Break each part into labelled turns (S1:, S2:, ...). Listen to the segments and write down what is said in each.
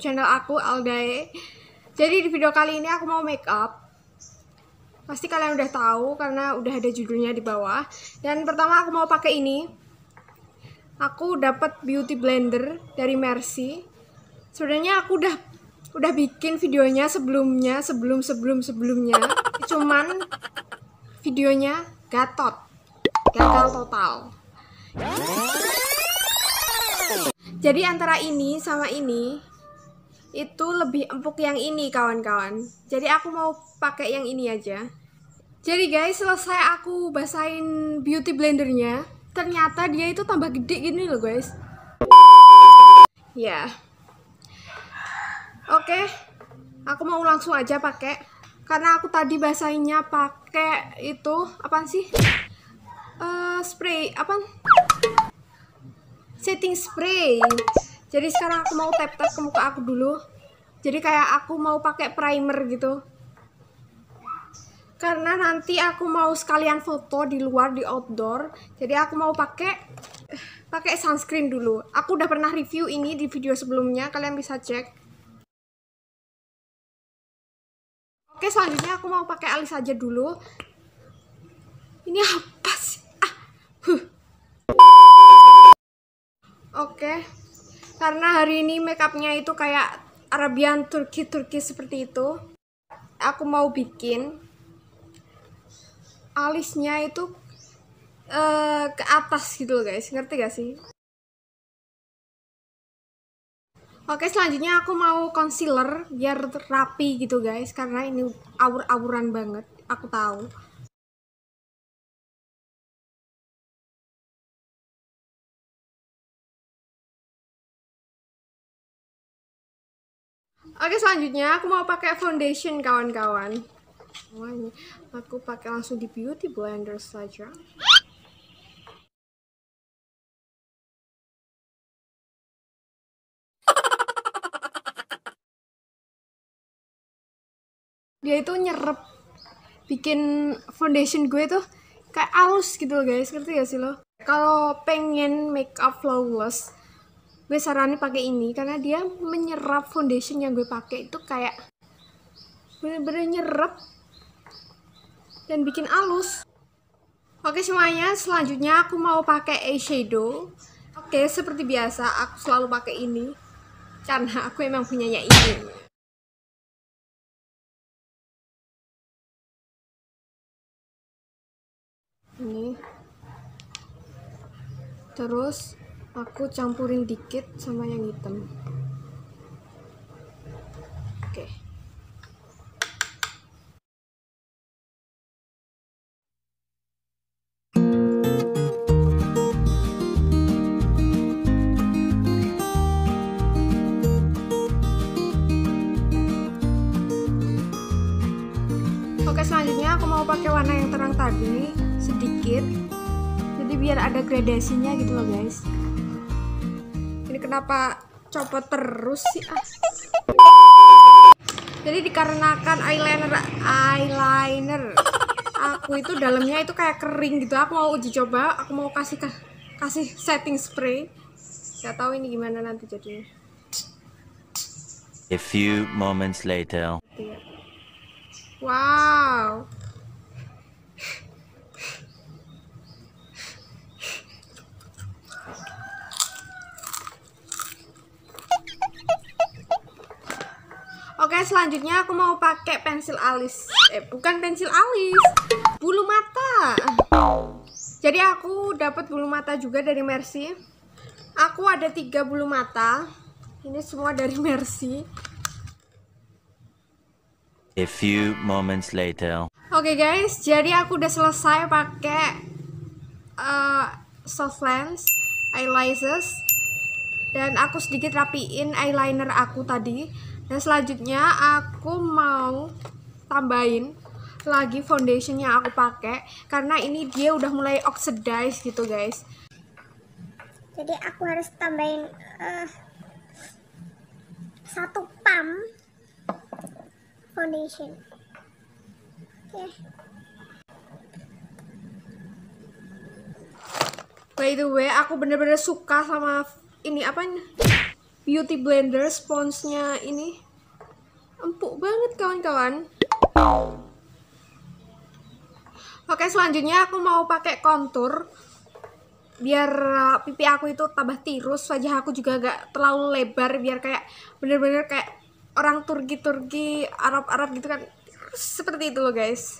S1: YouTube channel aku Aldae. Jadi di video kali ini aku mau make up. Pasti kalian udah tahu karena udah ada judulnya di bawah. Dan pertama aku mau pakai ini. Aku dapat beauty blender dari Mercy. Sebenarnya aku udah udah bikin videonya sebelumnya, sebelum sebelum sebelumnya. Cuman videonya gatot. Gagal total. Jadi antara ini sama ini itu lebih empuk yang ini kawan-kawan. Jadi aku mau pakai yang ini aja. Jadi guys, selesai aku basahin beauty blendernya, ternyata dia itu tambah gede gini loh guys. Ya. Oke. Aku mau langsung aja pakai karena aku tadi basahinnya pakai itu apa sih? Uh, spray apa? setting spray jadi sekarang aku mau tap tap ke muka aku dulu. Jadi kayak aku mau pakai primer gitu. Karena nanti aku mau sekalian foto di luar di outdoor. Jadi aku mau pakai pakai sunscreen dulu. Aku udah pernah review ini di video sebelumnya kalian bisa cek. Oke selanjutnya aku mau pakai alis aja dulu. Ini apa sih? Ah huh. Oke. Karena hari ini makeupnya itu kayak Arabian Turki Turki seperti itu. Aku mau bikin alisnya itu uh, ke atas gitu loh guys. Ngerti gak sih? Oke, selanjutnya aku mau concealer biar rapi gitu guys karena ini awur-awuran banget. Aku tahu. Oke selanjutnya aku mau pakai foundation kawan-kawan. aku pakai langsung di beauty blender saja. Dia itu nyerep bikin foundation gue tuh kayak halus gitu loh guys, ngerti gak sih lo? Kalau pengen make up flawless, gue saranin pakai ini karena dia menyerap foundation yang gue pakai itu kayak bener-bener nyerap dan bikin halus. Oke semuanya selanjutnya aku mau pakai eyeshadow. Oke seperti biasa aku selalu pakai ini karena aku emang punyanya ini ini. Terus aku campurin dikit sama yang hitam. Oke. Oke selanjutnya aku mau pakai warna yang terang tadi sedikit. Jadi biar ada gradasinya gitu loh guys kenapa copot terus sih ah? Jadi dikarenakan eyeliner eyeliner aku itu dalamnya itu kayak kering gitu. Aku mau uji coba aku mau kasih kasih setting spray. Gak tahu ini gimana nanti jadinya.
S2: A few moments later.
S1: Wow selanjutnya aku mau pakai pensil alis. Eh, bukan pensil alis. Bulu mata. Jadi aku dapat bulu mata juga dari Mercy. Aku ada tiga bulu mata. Ini semua dari Mercy.
S2: A few moments later.
S1: Oke okay guys, jadi aku udah selesai pakai uh, soft lens, eyelashes, dan aku sedikit rapiin eyeliner aku tadi dan selanjutnya aku mau tambahin lagi foundation yang aku pakai karena ini dia udah mulai oxidize gitu guys
S3: jadi aku harus tambahin uh, satu pump foundation oke okay.
S1: by the way aku bener-bener suka sama ini apa? Beauty blender sponsnya ini empuk banget kawan-kawan. Oke, selanjutnya aku mau pakai kontur biar uh, pipi aku itu tambah tirus, wajah aku juga gak terlalu lebar biar kayak bener-bener kayak orang Turki-Turki, Arab-Arab gitu kan. Seperti itu loh, guys.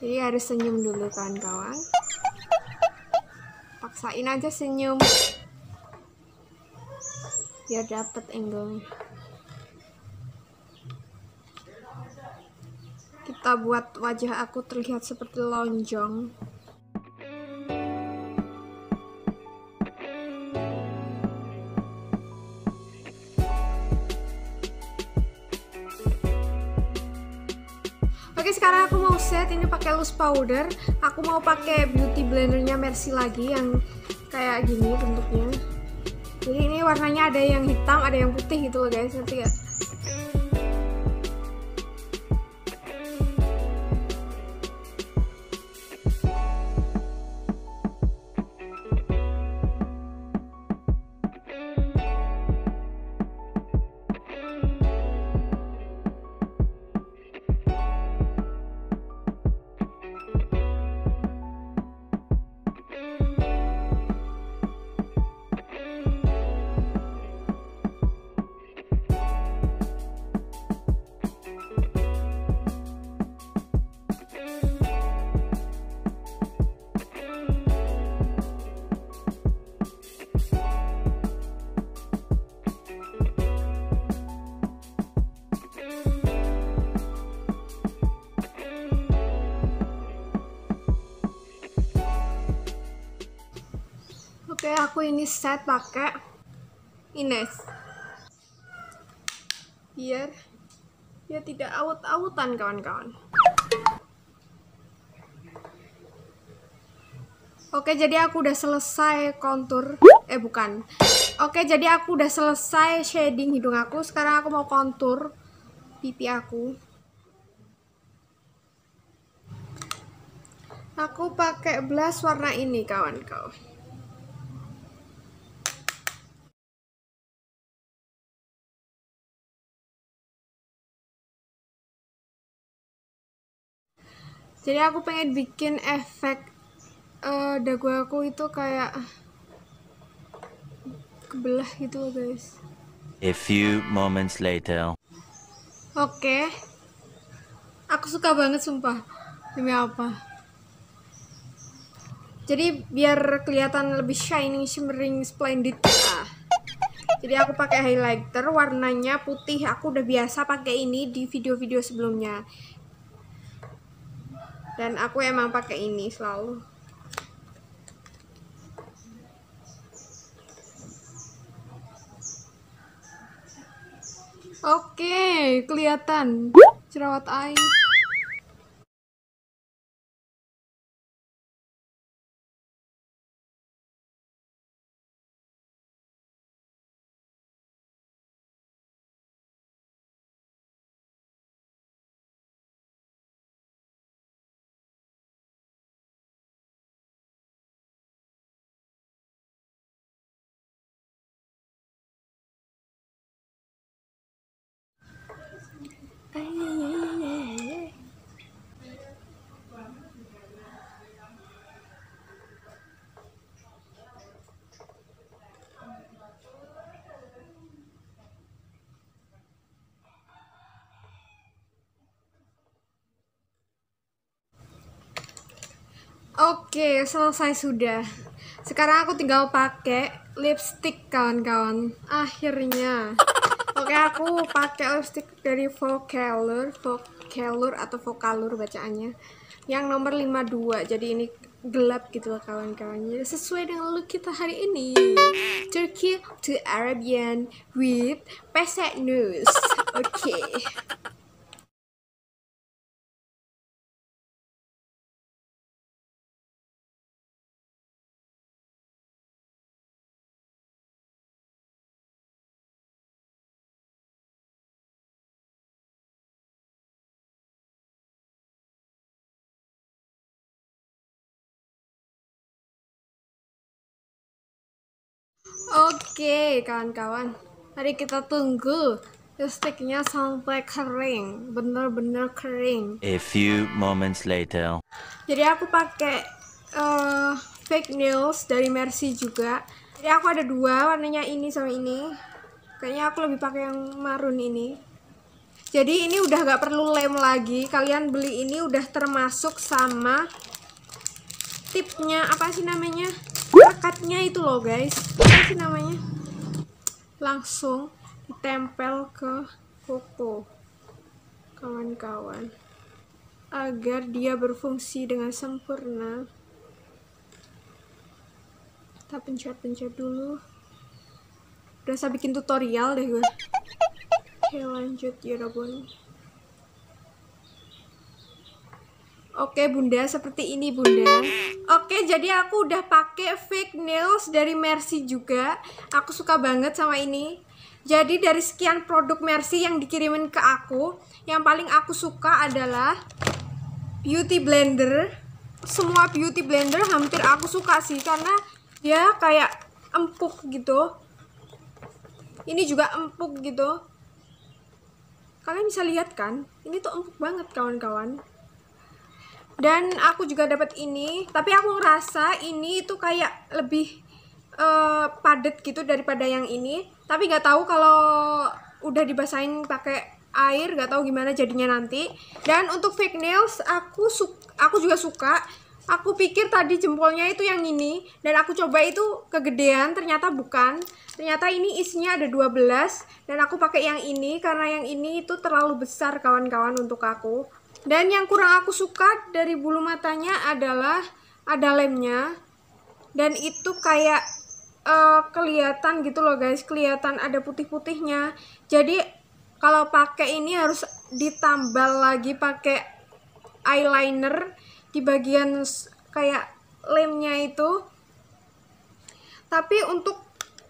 S1: Jadi harus senyum dulu kawan-kawan. Paksain aja senyum. Biar dapet angle Kita buat wajah aku terlihat seperti lonjong. Oke sekarang aku mau set ini pakai loose powder. Aku mau pakai beauty blendernya Mercy lagi yang kayak gini bentuknya. Jadi ini warnanya ada yang hitam, ada yang putih gitu loh guys. Nanti ya. Aku ini set pakai Ines. Biar ya tidak awut-awutan kawan-kawan. Oke, jadi aku udah selesai kontur. Eh, bukan. Oke, jadi aku udah selesai shading hidung aku. Sekarang aku mau kontur pipi aku. Aku pakai blush warna ini, kawan-kawan. Jadi aku pengen bikin efek eh, dagu aku itu kayak kebelah gitu loh guys.
S2: A few moments later.
S1: Oke. Aku suka banget sumpah. Demi apa? Jadi biar kelihatan lebih shining, shimmering, splendid. Ah. Jadi aku pakai highlighter warnanya putih. Aku udah biasa pakai ini di video-video sebelumnya. Dan aku emang pakai ini selalu. Oke, kelihatan jerawat air. Oke, selesai sudah. Sekarang aku tinggal pakai lipstick kawan-kawan. Akhirnya. Oke, aku pakai lipstick dari Vocalur, Vocalur atau Vocalur bacaannya. Yang nomor 52. Jadi ini gelap gitu loh kawan-kawan. Sesuai dengan look kita hari ini. Turkey to Arabian with pesek nose. Oke. Oke, Oke, kawan-kawan. Mari kita tunggu lipstiknya sampai kering, bener-bener kering.
S2: A few moments later.
S1: Jadi aku pakai eh, fake nails dari Mercy juga. Jadi aku ada dua, warnanya ini sama ini. Kayaknya aku lebih pakai yang marun ini. Jadi ini udah gak perlu lem lagi. Kalian beli ini udah termasuk sama tipnya apa sih namanya? Akadnya itu loh guys. Apa sih namanya? Langsung ditempel ke kuku kawan-kawan. Agar dia berfungsi dengan sempurna. Kita pencet-pencet dulu. Berasa bikin tutorial deh gue oke lanjut. Ya Rabun Oke bunda, seperti ini bunda. Oke, jadi aku udah pakai fake nails dari Mercy juga. Aku suka banget sama ini. Jadi dari sekian produk Mercy yang dikirimin ke aku Yang paling aku suka adalah Beauty Blender. Semua beauty blender hampir aku suka sih Karena dia kayak empuk gitu. Ini juga empuk gitu. Kalian bisa lihat kan? Ini tuh empuk banget kawan-kawan dan aku juga dapat ini tapi aku ngerasa ini itu kayak lebih uh, padat gitu daripada yang ini. Tapi nggak tahu kalau udah dibasahin pakai air nggak tahu gimana jadinya nanti. Dan untuk fake nails aku su aku juga suka. Aku pikir tadi jempolnya itu yang ini dan aku coba itu kegedean ternyata bukan. Ternyata ini isinya ada 12 dan aku pakai yang ini karena yang ini itu terlalu besar kawan-kawan untuk aku dan yang kurang aku suka dari bulu matanya adalah ada lemnya. Dan itu kayak uh, kelihatan gitu loh guys, kelihatan ada putih-putihnya. Jadi kalau pakai ini harus ditambal lagi pakai eyeliner di bagian kayak lemnya itu. Tapi untuk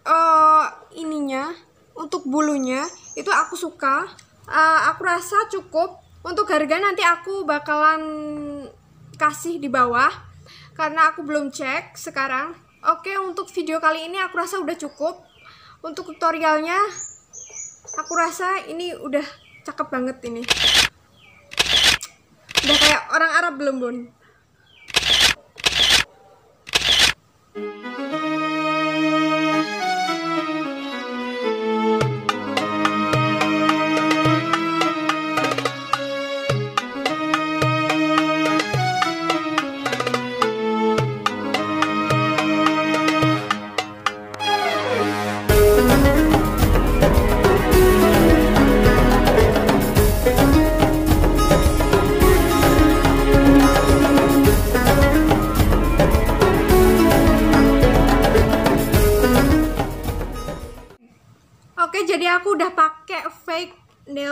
S1: uh, ininya, untuk bulunya itu aku suka. Uh, aku rasa cukup untuk harga nanti aku bakalan kasih di bawah karena aku belum cek sekarang. Oke, untuk video kali ini aku rasa udah cukup. Untuk tutorialnya aku rasa ini udah cakep banget ini. Udah kayak orang Arab belum, Bun?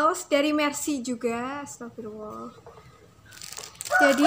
S1: Nails dari Mercy juga. Astagfirullah. Jadi